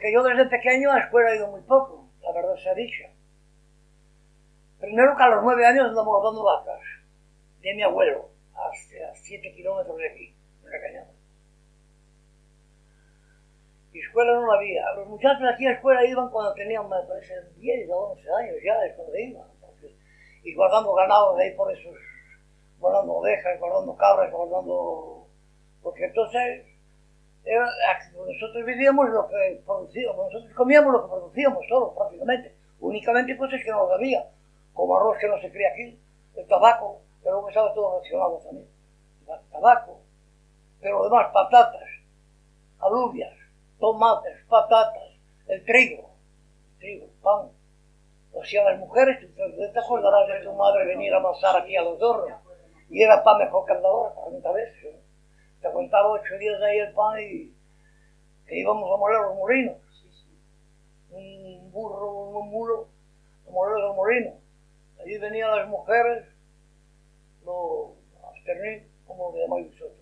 Porque yo desde pequeño a la escuela he ido muy poco, la verdad se ha dicho. Primero que a los nueve años andamos dando vacas de mi abuelo, a siete kilómetros de aquí, en la cañada. Y escuela no la había. Los muchachos aquí a la escuela iban cuando tenían, me parece, 10 o 11 años ya, es cuando iban. y guardando ganado de ahí por esos, guardando ovejas, guardando cabras, guardando... Porque entonces era, nosotros vivíamos lo que producíamos, nosotros comíamos lo que producíamos solo, prácticamente. Únicamente cosas que no había, como arroz que no se cría aquí, el tabaco, que estaba todo relacionado también. tabaco, pero lo demás, patatas, alubias, tomates, patatas, el trigo, trigo, pan. Lo hacían las mujeres, te acordarás de tu madre venir a amasar aquí a los hornos. Y era pan mejor que el ahora, 40 veces. Te contaba ocho días de ahí el pan y que íbamos a moler los molinos. Un burro, un mulo, a moler los molinos. Allí venían las mujeres, los asterní, como le llamáis vosotros.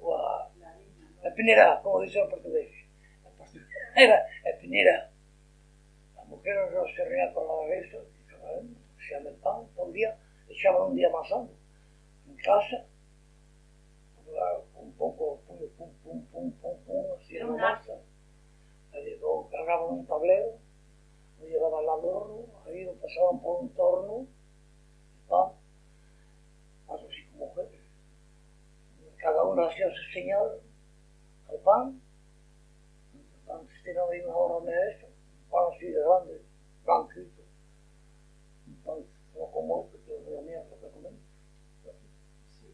o a Espinera, como dice en portugués. Era Espinera. Las mujeres no se reunían con la cabeza, hacían el pan todo el día, echaban un día más alto en casa, un poco, pum, pum, pum, pum, pum, pum, hacían masa. Luego cargaban un tablero, lo llevaban al horno, ahí lo pasaban por un torno, pan, así como mujeres. Su señal el pan, antes tenía ahí una hora de eso, un pan así de grande, blanquito, un pan no como este, que es la mierda que comemos.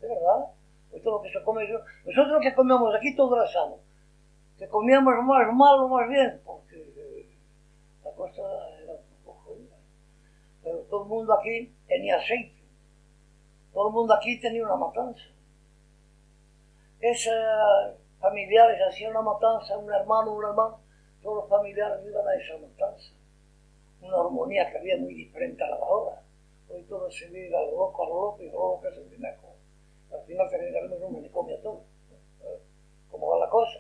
De verdad, esto es lo que se come yo. Nosotros lo que comíamos aquí todo era sano, que comíamos más malo, más bien, porque eh, la cosa era un poco. Pero todo el mundo aquí tenía aceite, todo el mundo aquí tenía una matanza. Esa familiares hacían una matanza, un hermano, un hermano, todos los familiares iban a esa matanza. Una armonía que había muy diferente a la de ahora. Hoy todo se vive a lo loco, a lo loco, y loco es el manicomio. Al final terminaremos un manicomio a todo. ¿Cómo va la cosa?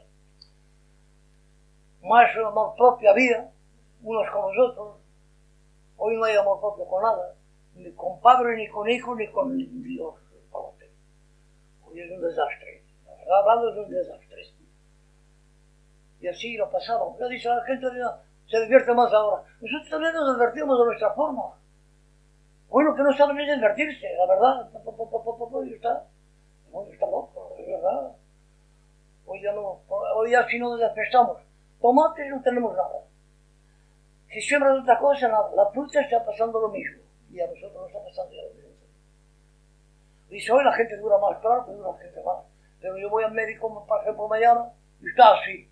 Más amor propio había, unos con los otros. Hoy no hay amor propio con nada, ni con padre, ni con hijo, ni con Dios. Hoy es un desastre. Hablando es un desastre. Y así lo pasaba. Yo dice la gente se divierte más ahora. Nosotros también nos divertimos de nuestra forma. Bueno, que no saben es divertirse, la verdad. Y está, está loco, es verdad. Hoy ya no, hoy ya si no despestamos. Tomates no tenemos nada. Si siembran otra cosa, nada. La fruta está pasando lo mismo. Y a nosotros nos está pasando ya lo mismo. Dice, hoy la gente dura más, claro que dura la gente más. Pero yo voy al médico, por ejemplo, mañana, y está así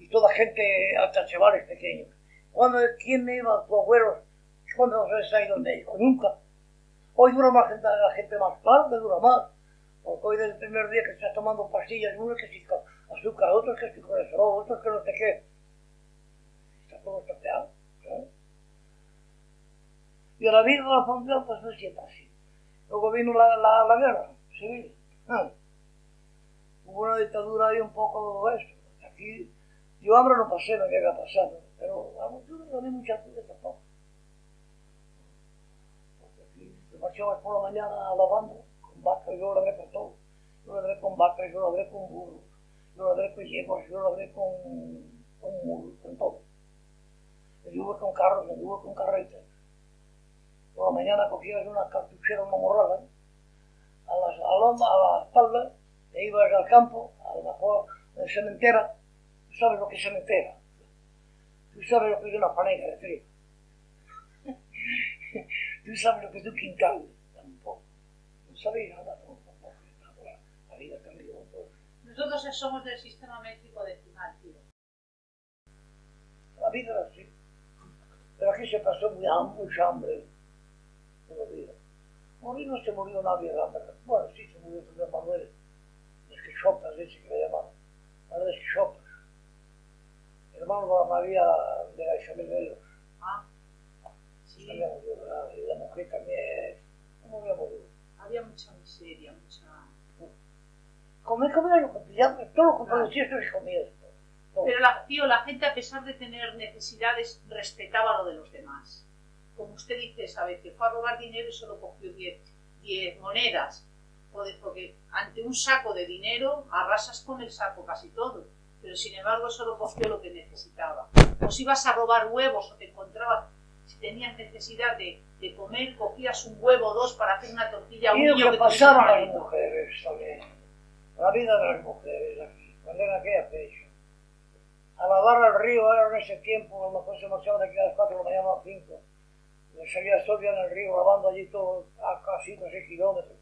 y toda gente, hasta chavales pequeños. Cuando, ¿Quién iba? Tu abuelo, ¿cuándo se ha ido al médico? Nunca. Hoy dura más la gente más, que dura más. Porque hoy desde el primer día que estás tomando pastillas, uno que sí azúcar, otros que sí colesterol, otros que no sé qué. Está todo estropeado. Y a la vida de la familia pues no siempre así. Luego vino la, la, la guerra civil. ¿eh? Hubo una dictadura ahí un poco de esto. Aquí yo hambre no pasé, no llega a pasar, pero vamos, yo no vi mucha cosa tampoco. Porque aquí te marchabas por la mañana lavando con vaca, yo lo habré con todo. Yo lo habré con vaca, yo lo habré con burro, yo lo habré con yeguas, yo lo habré con, con muros, con todo. Yo iba con carros, yo iba con carretas. Por la mañana cogías una cartuchera, una morrada, a la, a la, a la espalda, te ibas al campo, a la, cementera, Tú sabes lo que es cementera. Tú sabes lo que es una panera de trigo. Tú sabes lo que es un quintal. Tampoco. No sabéis nada. Tampoco. La vida cambió. Nosotros somos del sistema métrico decimal, tío. La vida era así. Pero aquí se pasó muy, mucha hambre. Toda la vida. Morir no se murió nadie de hambre. Bueno, sí se murió el Manuel. Chopas, ese que le es que chopas hermano María de la Isabel Velos. Ah, sí. y la mujer también. ¿Cómo había morido? Había mucha miseria, mucha. Comer, comer, lo que todo lo que producía esto se comía todo. Pero, la, tío, la gente, a pesar de tener necesidades, respetaba lo de los demás. Como usted dice, sabe que fue a robar dinero y solo cogió 10 10 monedas. Porque ante un saco de dinero arrasas con el saco casi todo. Pero sin embargo, solo cogió lo que necesitaba. O si ibas a robar huevos o te encontrabas, si tenías necesidad de, de comer, cogías un huevo o dos para hacer una tortilla un Y lo niño que que pasaban las mujeres también. La vida de las mujeres aquí, cuando era aquella fecha. A lavar al río era en ese tiempo, a lo mejor se marchaban de aquí a las 4 de la mañana a las 5. Me salía el sol en el río lavando allí todo a casi 5 o 6 kilómetros,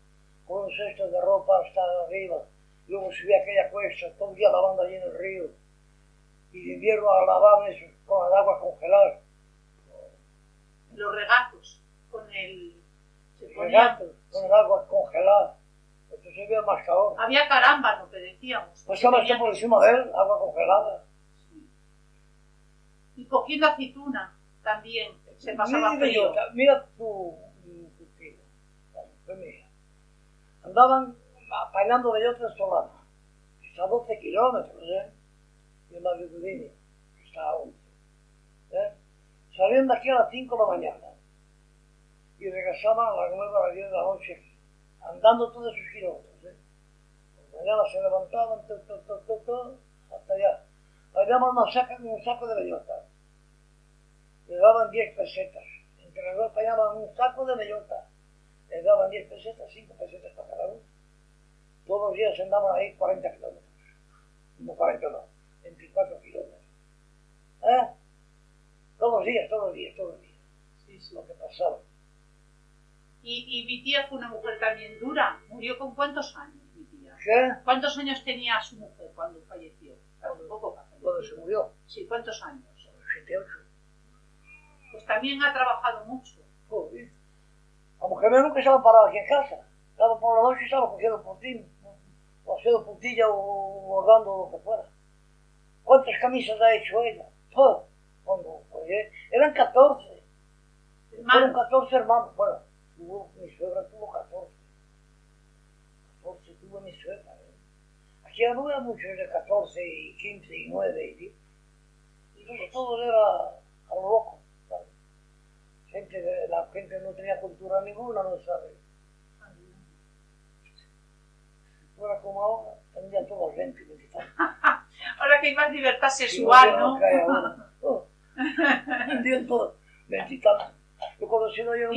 con un cesto de ropa hasta arriba. Luego subía aquella cuesta, todo el día lavando allí en el río. Y de invierno a lavarme con las aguas congeladas. Los regatos con el... Se ponían- Regatos, con el agua congelada. Se veía más calor. Había caramba, lo que decíamos. Pues estaba esto por encima de él, agua congelada. Y cogiendo aceituna también. Se pasaba mira, frío. mira tu tío, fue mía. Andaban apañando bellotas solanas. Está a 12 kilómetros, ¿eh? Y en Madrid está a 11. ¿eh? Salían de aquí a las 5 de la mañana y regresaban a las 9 a las 10 de la noche, andando todos esos kilómetros. ¿eh? Mañana se levantaban, to, to, to, hasta allá. Habíamos un saco, un saco de bellotas. Le daban 10 pesetas. Entre los dos pagaban un saco de bellota. Le daban 10 pesetas, 5 pesetas para uno. Todos los días andaban ahí 40 kilómetros. No 40 no, 24 kilómetros. ¿Eh? Todos los días, todos los días, todos los días. Sí, sí. Lo que pasaba. Y, y mi tía fue una mujer también dura. ¿Murió con cuántos años, mi tía? ¿Qué? ¿Cuántos años tenía su mujer cuando falleció? Cuando se murió, Sí, ¿cuántos años? 78. Pues también ha trabajado mucho. Joder. La mujer nunca estaba parada aquí en casa. Estaba por la noche y estaba cogiendo puntín, o haciendo puntilla o bordando lo que fuera. ¿Cuántas camisas ha hecho ella? Cuando, oye, eran 14. Fueron Hermano, 14 hermanos. Bueno, tuvo, mi suegra tuvo 14. 14 tuvo mi suegra. ¿eh? Aquí no había muchos de 14 y 15 y 9 y 10. Entonces todo era a lo loco. ¿sabes? Gente, la gente no tenía cultura ninguna, no sabe. Fuera como ahora, tendrían todos 20, 20 años. ahora que hay más libertad sexual, ¿no? Oh, tendrían todos 20 y tantos. Yo cuando he sido yo